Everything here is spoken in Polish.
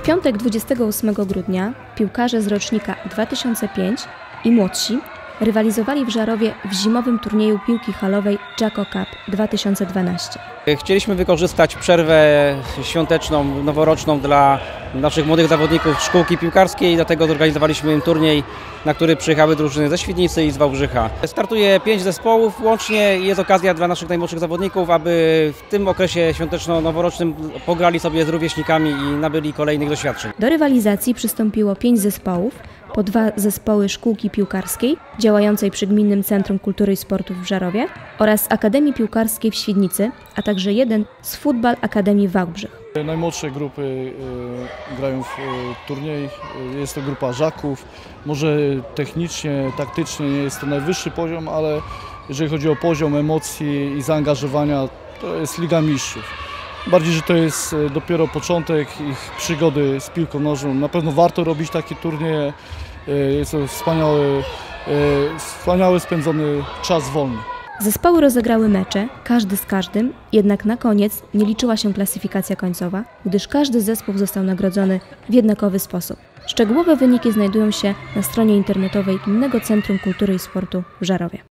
W piątek 28 grudnia piłkarze z rocznika 2005 i młodsi rywalizowali w Żarowie w zimowym turnieju piłki halowej Jacko Cup 2012. Chcieliśmy wykorzystać przerwę świąteczną, noworoczną dla naszych młodych zawodników szkółki piłkarskiej, dlatego zorganizowaliśmy im turniej, na który przyjechały drużyny ze Świdnicy i z Wałbrzycha. Startuje pięć zespołów łącznie i jest okazja dla naszych najmłodszych zawodników, aby w tym okresie świąteczno-noworocznym pograli sobie z rówieśnikami i nabyli kolejnych doświadczeń. Do rywalizacji przystąpiło pięć zespołów, po dwa zespoły szkółki piłkarskiej działającej przy Gminnym Centrum Kultury i Sportu w Żarowie oraz Akademii Piłkarskiej w Świdnicy, a także jeden z Futbal Akademii Wałbrzych. Najmłodsze grupy e, grają w e, turniej, e, jest to grupa Żaków. Może technicznie, taktycznie nie jest to najwyższy poziom, ale jeżeli chodzi o poziom emocji i zaangażowania, to jest Liga Mistrzów. Bardziej, że to jest e, dopiero początek ich przygody z piłką nożną. Na pewno warto robić takie turnieje. E, Jest to wspaniały, e, wspaniały spędzony czas wolny. Zespoły rozegrały mecze, każdy z każdym, jednak na koniec nie liczyła się klasyfikacja końcowa, gdyż każdy zespół został nagrodzony w jednakowy sposób. Szczegółowe wyniki znajdują się na stronie internetowej Gminnego Centrum Kultury i Sportu w Żarowie.